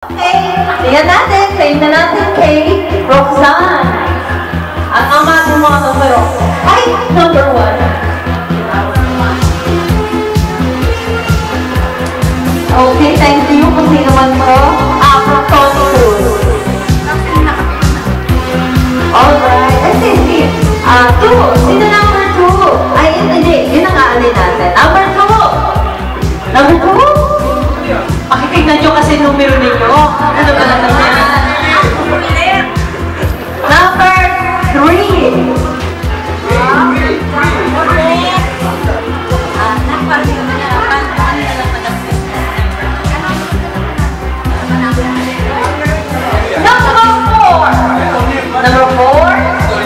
Okay, tingnan natin, claim na natin kay Roxanne. Ang ama ng mga numero ay number one. Okay, thank you. Kung sino man to, numero ninyo. Ano ba lang naman? Number three. Number four. Number four.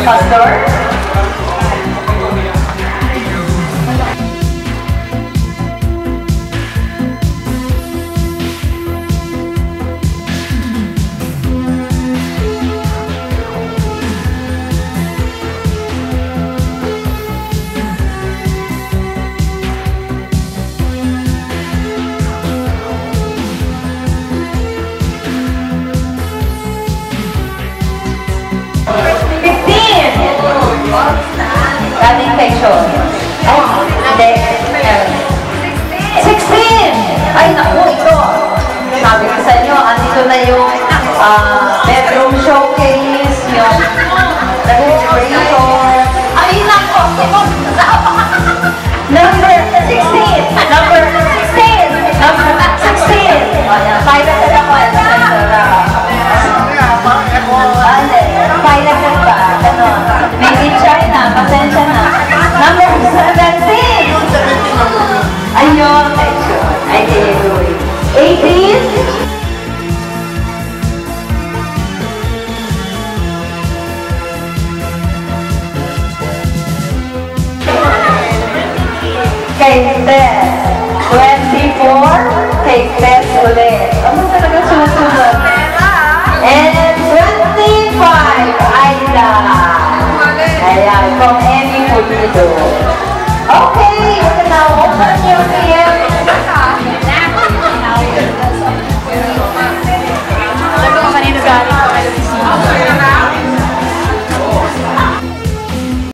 Pastor. Take test. 24. Take test ulit. Ano talaga susunod? And 25. Aida. Ayan. From any Pulido. Okay. You can open your hand.